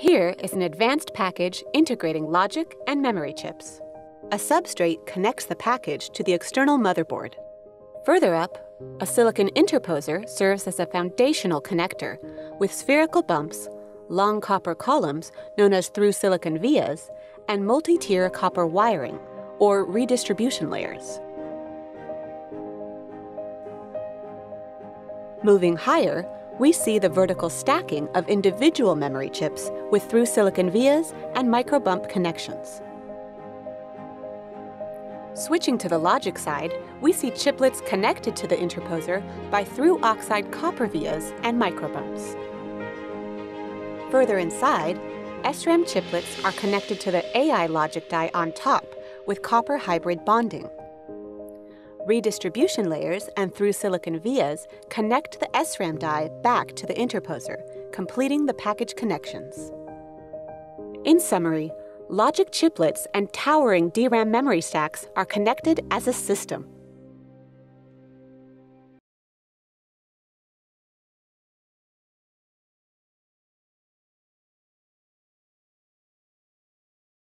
Here is an advanced package integrating logic and memory chips. A substrate connects the package to the external motherboard. Further up, a silicon interposer serves as a foundational connector with spherical bumps, long copper columns known as through silicon vias, and multi-tier copper wiring, or redistribution layers. Moving higher, we see the vertical stacking of individual memory chips with through silicon vias and microbump connections. Switching to the logic side, we see chiplets connected to the interposer by through oxide copper vias and microbumps. Further inside, SRAM chiplets are connected to the AI logic die on top with copper hybrid bonding. Redistribution layers and through silicon vias connect the SRAM die back to the interposer, completing the package connections. In summary, logic chiplets and towering DRAM memory stacks are connected as a system.